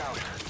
out.